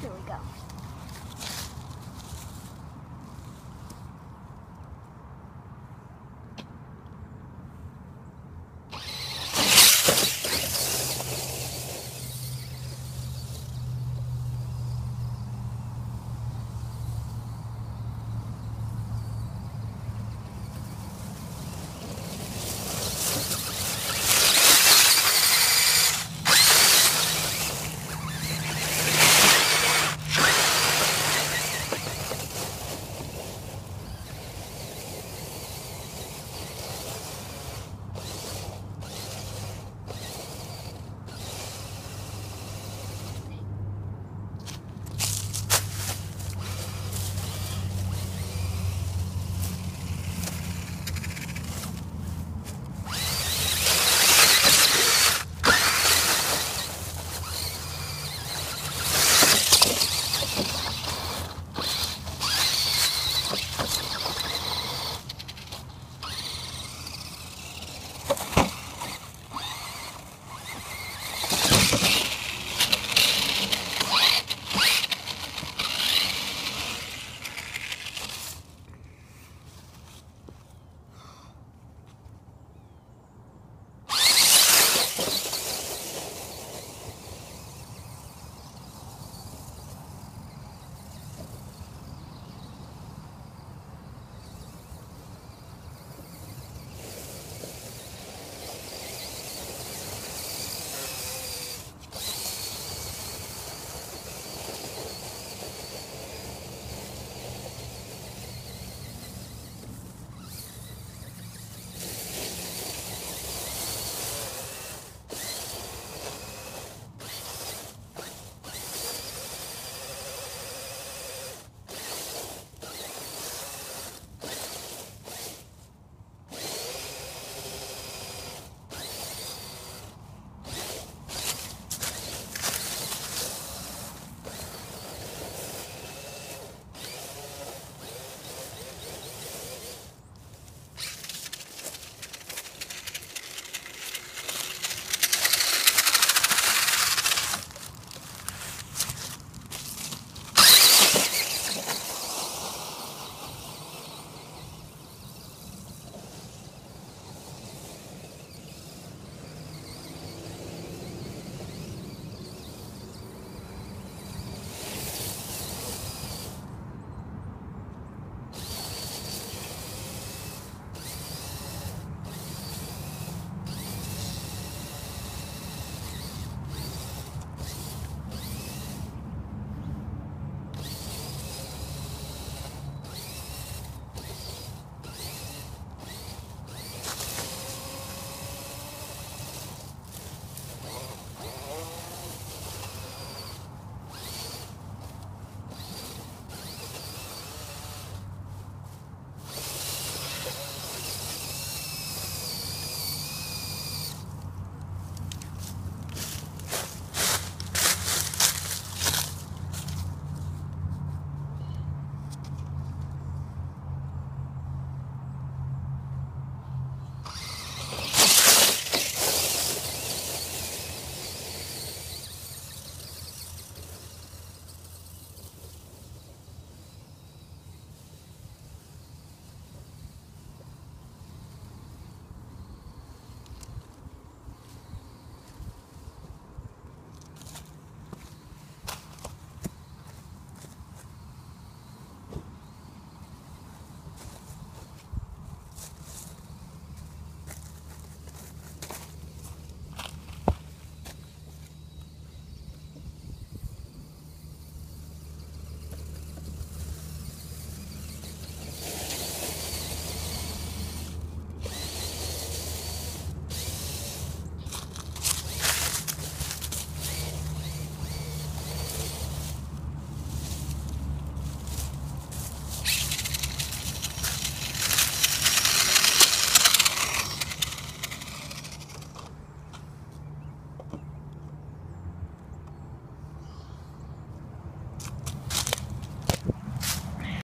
Here we go.